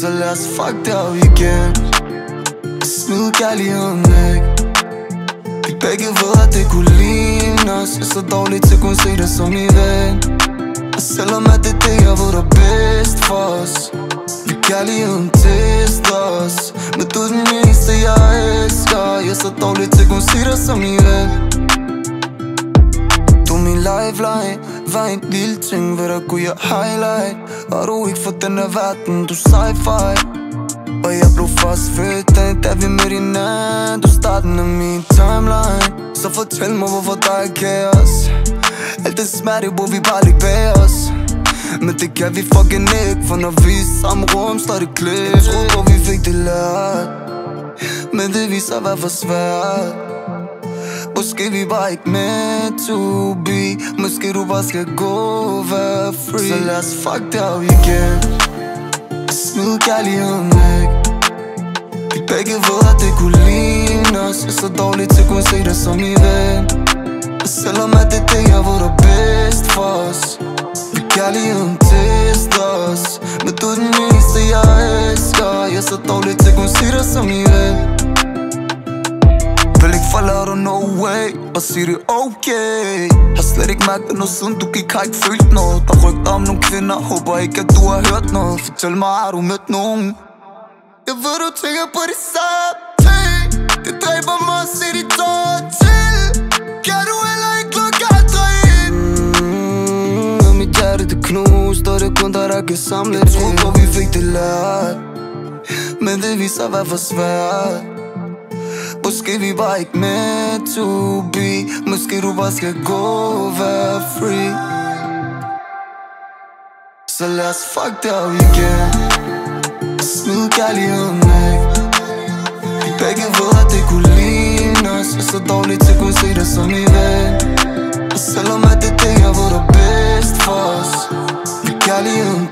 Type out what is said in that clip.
Så lad os fuck det op igen Smid kærligheden væk Vi begge ved at det kunne ligne os Jeg er så dårlig til at kunne se dig som i ven. Og selvom at det er det jeg ved der bedst for os Vi kærligheden tester os Men du er den eneste jeg elsker Jeg er så dårlig til at kunne se dig som i ven min lifeline. Var en lille ting, ved der kunne jeg highlight. Og du ikke for den her verden, du sci-fi. Og jeg blev først født den da vi mødte hinanden. Du starten af min timeline. Så fortæl mig hvorfor der er kaos. Alt det smerte, hvor vi bare lige bag os. Men det kan vi fucking ikke For når vi er i samme rum, står det klædt Jeg troede, hvor vi fik det lært. Men det viser hvad for svært. Måske vi var ikke meant to be. Måske du bare skal gå og være free. Så lad os fuck det op igen. Smid kærligheden væk. Vi begge ved at det kunne ligne os. Jeg er så dårlig til at kunne se dig som i ven. Og selvom at det er det jeg ved der er bedst for os Vi kærligheden tester os. Men du er den eneste jeg elsker. Jeg er så dårlig til at kunne se dig som i ven way Bare sig det okay. Har slet ikke mærket noget siden du gik, har ikke følt noget. Der rygter om nogle kvinder, håber ikke at du har hørt noget. Fortæl mig, har du mødt nogen? Jeg ved du tænker på det samme ting. Det dræber mig at se dit tår til. Kan du heller ikke lukke andre ind? Mm, og mit hjerte det knust, og det er kun dig der kan samle det Jeg troede på vi fik det lært. Men det viser at være for svært Måske vi bare ikke meant to be. Måske du bare skal gå og være free. Så lad os fuck det op igen Smid kærligheden af Vi begge ved at det kunne ligne os Og så dårligt til kun se dig som i ven Og selvom at det er det jeg ved der er bedst for os Vi kærligheden